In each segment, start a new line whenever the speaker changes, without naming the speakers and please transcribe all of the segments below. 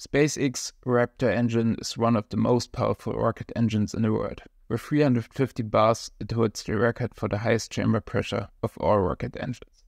SpaceX Raptor engine is one of the most powerful rocket engines in the world. With 350 bars, it holds the record for the highest chamber pressure of all rocket engines,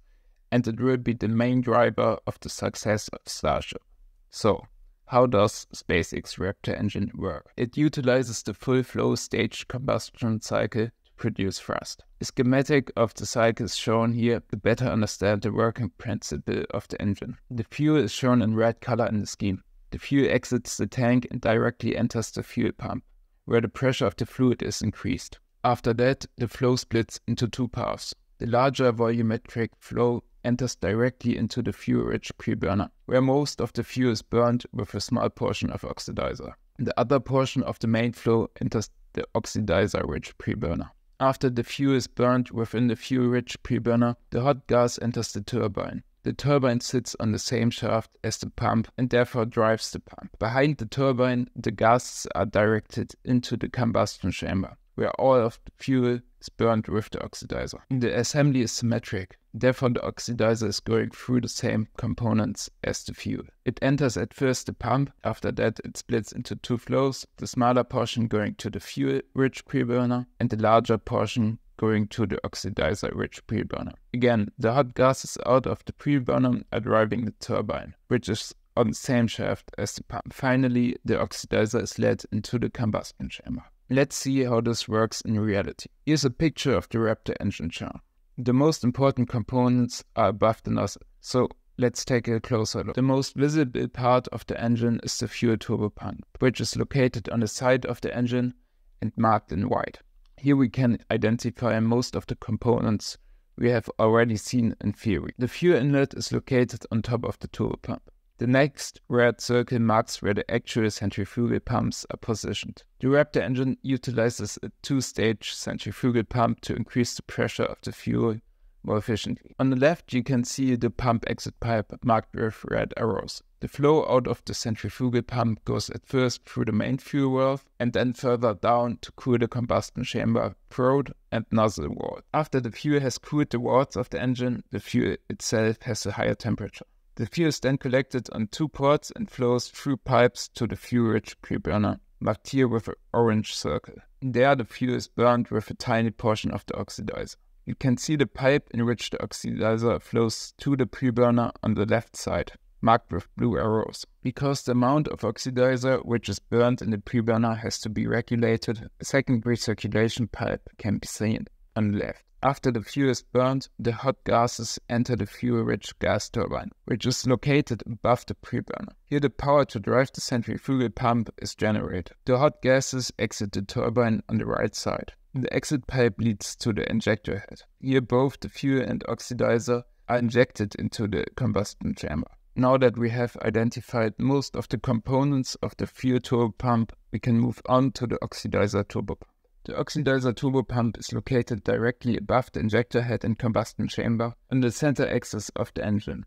and it will be the main driver of the success of Starship. So, how does SpaceX Raptor engine work? It utilizes the full flow staged combustion cycle to produce thrust. A schematic of the cycle is shown here to better understand the working principle of the engine. The fuel is shown in red color in the scheme. The fuel exits the tank and directly enters the fuel pump, where the pressure of the fluid is increased. After that, the flow splits into two paths. The larger volumetric flow enters directly into the fuel-rich preburner, where most of the fuel is burned with a small portion of oxidizer. The other portion of the main flow enters the oxidizer-rich preburner. After the fuel is burned within the fuel-rich preburner, the hot gas enters the turbine. The turbine sits on the same shaft as the pump and therefore drives the pump. Behind the turbine, the gases are directed into the combustion chamber, where all of the fuel is burned with the oxidizer. The assembly is symmetric, therefore the oxidizer is going through the same components as the fuel. It enters at first the pump, after that it splits into two flows, the smaller portion going to the fuel-rich preburner and the larger portion going to the oxidizer-rich preburner. Again, the hot gases out of the preburner are driving the turbine, which is on the same shaft as the pump. Finally, the oxidizer is led into the combustion chamber. Let's see how this works in reality. Here's a picture of the Raptor engine chart. The most important components are above the nozzle, so let's take a closer look. The most visible part of the engine is the fuel turbo pump, which is located on the side of the engine and marked in white. Here we can identify most of the components we have already seen in theory. The fuel inlet is located on top of the turbo pump. The next red circle marks where the actual centrifugal pumps are positioned. The Raptor engine utilizes a two-stage centrifugal pump to increase the pressure of the fuel more efficiently. On the left, you can see the pump exit pipe marked with red arrows. The flow out of the centrifugal pump goes at first through the main fuel valve and then further down to cool the combustion chamber throat and nozzle wall. After the fuel has cooled the walls of the engine, the fuel itself has a higher temperature. The fuel is then collected on two ports and flows through pipes to the fuel-rich preburner, marked here with an orange circle. There the fuel is burned with a tiny portion of the oxidizer. You can see the pipe in which the oxidizer flows to the preburner on the left side, marked with blue arrows. Because the amount of oxidizer which is burned in the preburner has to be regulated, a second recirculation pipe can be seen on the left. After the fuel is burned, the hot gases enter the fuel-rich gas turbine, which is located above the preburner. Here the power to drive the centrifugal pump is generated. The hot gases exit the turbine on the right side. The exit pipe leads to the injector head. Here both the fuel and oxidizer are injected into the combustion chamber. Now that we have identified most of the components of the fuel turbo pump, we can move on to the oxidizer turbo pump. The oxidizer turbo pump is located directly above the injector head and combustion chamber on the center axis of the engine.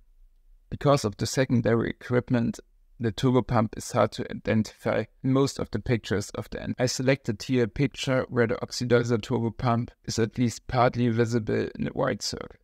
Because of the secondary equipment, the turbo pump is hard to identify in most of the pictures of the engine. I selected here a picture where the oxidizer turbo pump is at least partly visible in a white circle.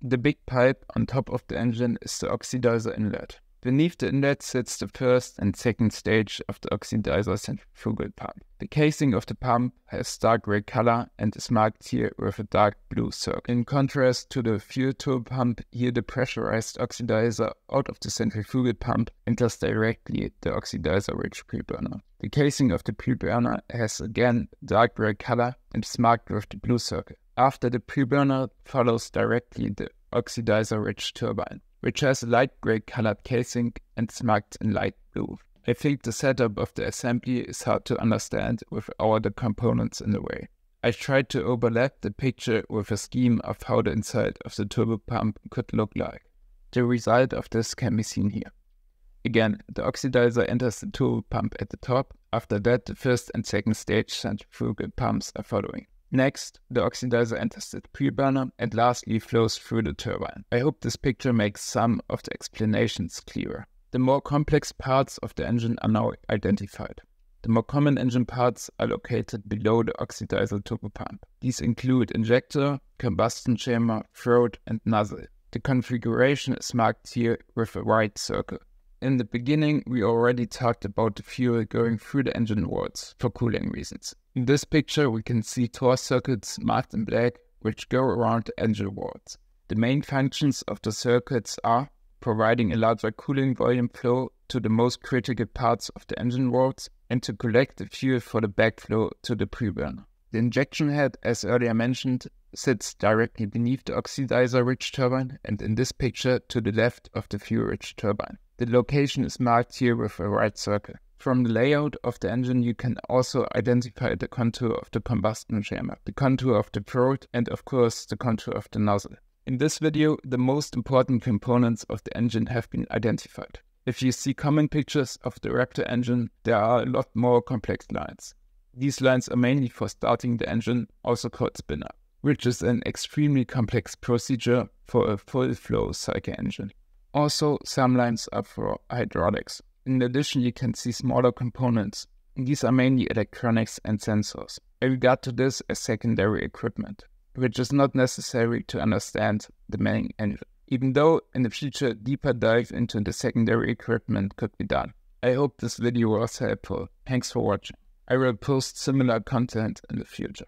The big pipe on top of the engine is the oxidizer inlet. Beneath the inlet sits the first and second stage of the oxidizer centrifugal pump. The casing of the pump has dark gray color and is marked here with a dark blue circle. In contrast to the fuel turbo pump, here the pressurized oxidizer out of the centrifugal pump enters directly the oxidizer-rich preburner. The casing of the preburner has again dark gray color and is marked with the blue circle. After the preburner follows directly the oxidizer-rich turbine which has a light gray colored casing and is marked in light blue. I think the setup of the assembly is hard to understand with all the components in the way. I tried to overlap the picture with a scheme of how the inside of the turbo pump could look like. The result of this can be seen here. Again, the oxidizer enters the turbo pump at the top. After that, the first and second stage centrifugal pumps are following. Next, the oxidizer enters the preburner and lastly flows through the turbine. I hope this picture makes some of the explanations clearer. The more complex parts of the engine are now identified. The more common engine parts are located below the oxidizer turbopump. These include injector, combustion chamber, throat, and nozzle. The configuration is marked here with a white circle. In the beginning, we already talked about the fuel going through the engine wards for cooling reasons. In this picture, we can see Torr circuits marked in black, which go around the engine wards. The main functions of the circuits are providing a larger cooling volume flow to the most critical parts of the engine wards and to collect the fuel for the backflow to the preburner. The injection head, as earlier mentioned, sits directly beneath the oxidizer-rich turbine and in this picture to the left of the fuel-rich turbine. The location is marked here with a red circle. From the layout of the engine, you can also identify the contour of the combustion chamber, the contour of the throat, and of course the contour of the nozzle. In this video, the most important components of the engine have been identified. If you see common pictures of the Raptor engine, there are a lot more complex lines. These lines are mainly for starting the engine, also called spin up, which is an extremely complex procedure for a full flow cycle engine. Also, some lines are for hydraulics. In addition, you can see smaller components. These are mainly electronics and sensors. I regard to this as secondary equipment, which is not necessary to understand the main engine, even though in the future deeper dive into the secondary equipment could be done. I hope this video was helpful. Thanks for watching. I will post similar content in the future.